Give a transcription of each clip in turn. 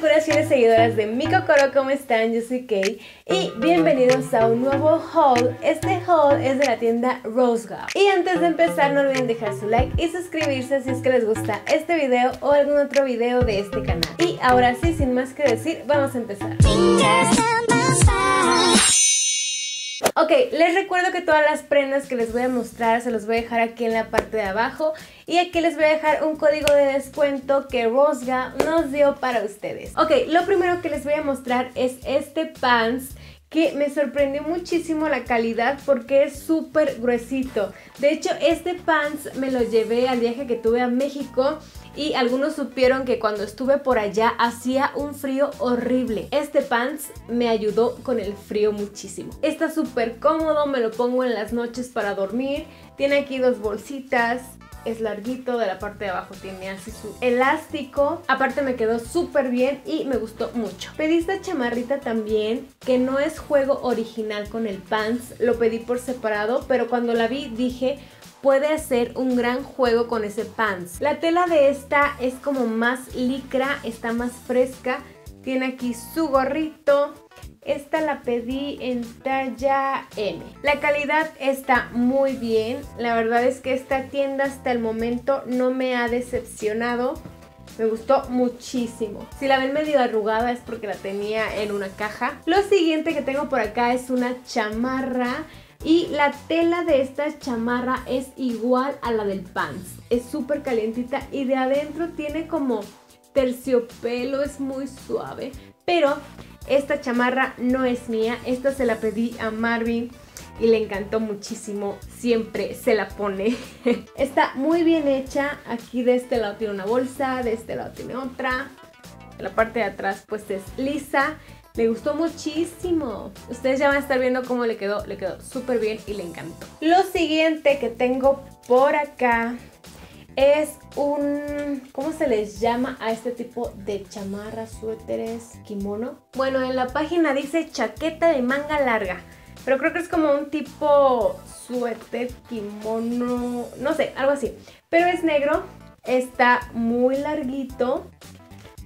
Fieles seguidoras de Mi Cocoro, ¿cómo están? Yo soy Kay y bienvenidos a un nuevo haul. Este haul es de la tienda Rose Y antes de empezar no olviden dejar su like y suscribirse si es que les gusta este video o algún otro video de este canal. Y ahora sí, sin más que decir, vamos a empezar. Ok, les recuerdo que todas las prendas que les voy a mostrar se los voy a dejar aquí en la parte de abajo y aquí les voy a dejar un código de descuento que Rosga nos dio para ustedes. Ok, lo primero que les voy a mostrar es este pants que me sorprendió muchísimo la calidad porque es súper gruesito. De hecho, este pants me lo llevé al viaje que tuve a México y algunos supieron que cuando estuve por allá hacía un frío horrible. Este pants me ayudó con el frío muchísimo. Está súper cómodo, me lo pongo en las noches para dormir. Tiene aquí dos bolsitas, es larguito, de la parte de abajo tiene así su elástico. Aparte me quedó súper bien y me gustó mucho. Pedí esta chamarrita también, que no es juego original con el pants, lo pedí por separado, pero cuando la vi dije puede hacer un gran juego con ese pants. La tela de esta es como más licra, está más fresca. Tiene aquí su gorrito, esta la pedí en talla M. La calidad está muy bien. La verdad es que esta tienda hasta el momento no me ha decepcionado. Me gustó muchísimo. Si la ven medio arrugada es porque la tenía en una caja. Lo siguiente que tengo por acá es una chamarra. Y la tela de esta chamarra es igual a la del pants. Es súper calientita y de adentro tiene como terciopelo, es muy suave. Pero esta chamarra no es mía, esta se la pedí a Marvin y le encantó muchísimo, siempre se la pone. Está muy bien hecha, aquí de este lado tiene una bolsa, de este lado tiene otra. La parte de atrás pues es lisa, le gustó muchísimo. Ustedes ya van a estar viendo cómo le quedó, le quedó súper bien y le encantó. Lo siguiente que tengo por acá es un, ¿cómo se les llama a este tipo de chamarras, suéteres, kimono? Bueno, en la página dice chaqueta de manga larga, pero creo que es como un tipo suéter, kimono, no sé, algo así. Pero es negro, está muy larguito.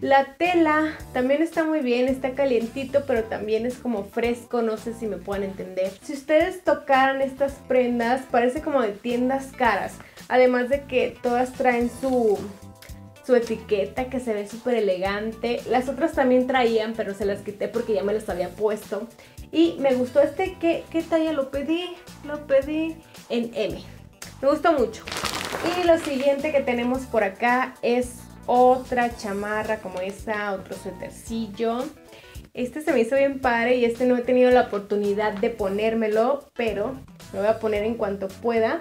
La tela también está muy bien, está calientito, pero también es como fresco, no sé si me pueden entender. Si ustedes tocaran estas prendas, parece como de tiendas caras. Además de que todas traen su, su etiqueta que se ve súper elegante. Las otras también traían, pero se las quité porque ya me las había puesto. Y me gustó este, ¿qué, qué talla lo pedí? Lo pedí en M. Me gustó mucho. Y lo siguiente que tenemos por acá es otra chamarra como esta, otro suétercillo. Este se me hizo bien padre y este no he tenido la oportunidad de ponérmelo, pero lo voy a poner en cuanto pueda.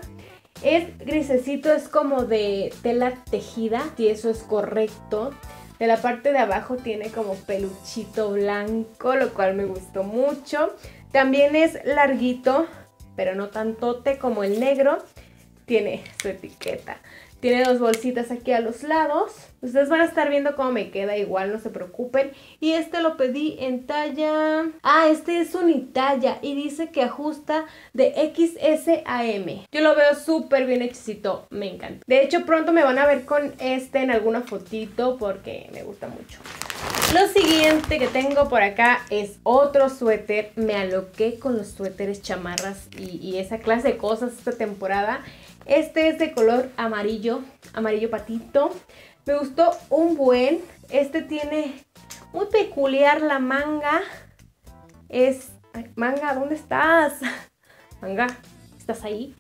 Es grisecito, es como de tela tejida, si eso es correcto. De la parte de abajo tiene como peluchito blanco, lo cual me gustó mucho. También es larguito, pero no tantote como el negro. Tiene su etiqueta. Tiene dos bolsitas aquí a los lados. Ustedes van a estar viendo cómo me queda igual, no se preocupen. Y este lo pedí en talla... Ah, este es unitalla y dice que ajusta de XS a M. Yo lo veo súper bien hechicito, me encanta. De hecho, pronto me van a ver con este en alguna fotito porque me gusta mucho. Lo siguiente que tengo por acá es otro suéter. Me aloqué con los suéteres, chamarras y esa clase de cosas esta temporada. Este es de color amarillo, amarillo patito. Me gustó un buen. Este tiene muy peculiar la manga. Es... manga, ¿dónde estás? Manga, ¿estás ahí?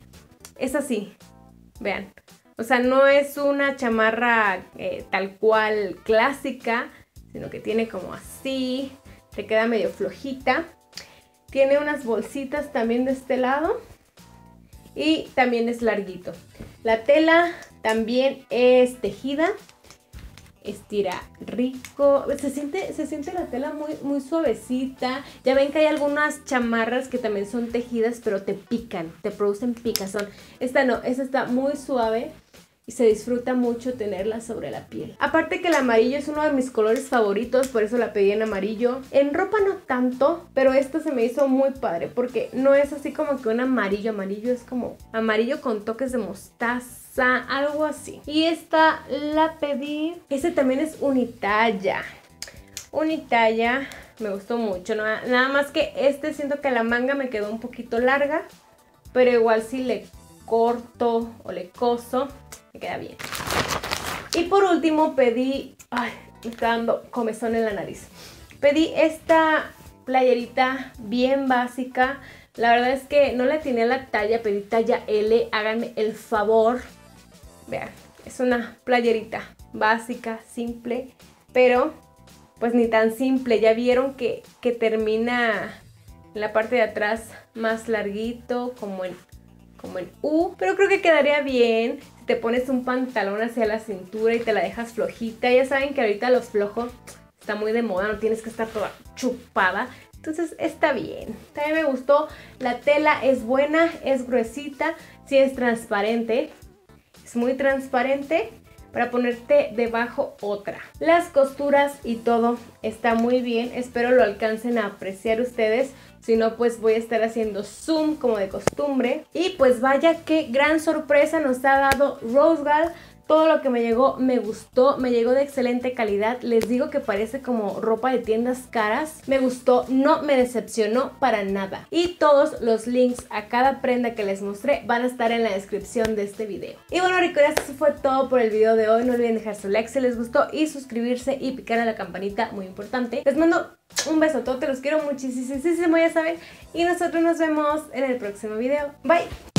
Es así. Vean. O sea, no es una chamarra eh, tal cual clásica, sino que tiene como así. Se queda medio flojita. Tiene unas bolsitas también de este lado y también es larguito. La tela también es tejida, estira rico, se siente, se siente la tela muy, muy suavecita. Ya ven que hay algunas chamarras que también son tejidas, pero te pican, te producen picazón. Esta no, esta está muy suave se disfruta mucho tenerla sobre la piel. Aparte que el amarillo es uno de mis colores favoritos, por eso la pedí en amarillo. En ropa no tanto, pero esta se me hizo muy padre porque no es así como que un amarillo amarillo, es como amarillo con toques de mostaza, algo así. Y esta la pedí, este también es unitalla. unitalla, me gustó mucho, nada más que este siento que la manga me quedó un poquito larga, pero igual si le corto o le coso, me queda bien. Y por último pedí, ay, me está dando comezón en la nariz. Pedí esta playerita bien básica. La verdad es que no le tenía la talla, pedí talla L. Háganme el favor. Vean, es una playerita básica, simple, pero pues ni tan simple. Ya vieron que, que termina en la parte de atrás más larguito, como en, como en U. Pero creo que quedaría bien si te pones un pantalón hacia la cintura y te la dejas flojita. Ya saben que ahorita los flojos está muy de moda, no tienes que estar toda chupada. Entonces está bien. También me gustó. La tela es buena, es gruesita, sí es transparente. Es muy transparente para ponerte debajo otra. Las costuras y todo está muy bien. Espero lo alcancen a apreciar ustedes. Si no, pues voy a estar haciendo zoom como de costumbre. Y pues vaya qué gran sorpresa nos ha dado Rosegal todo lo que me llegó me gustó, me llegó de excelente calidad. Les digo que parece como ropa de tiendas caras. Me gustó, no me decepcionó para nada. Y todos los links a cada prenda que les mostré van a estar en la descripción de este video. Y bueno, recuerden, eso fue todo por el video de hoy. No olviden dejar su like si les gustó y suscribirse y picar a la campanita, muy importante. Les mando un beso todos, te los quiero muchísimo, ya saben. Y nosotros nos vemos en el próximo video. Bye.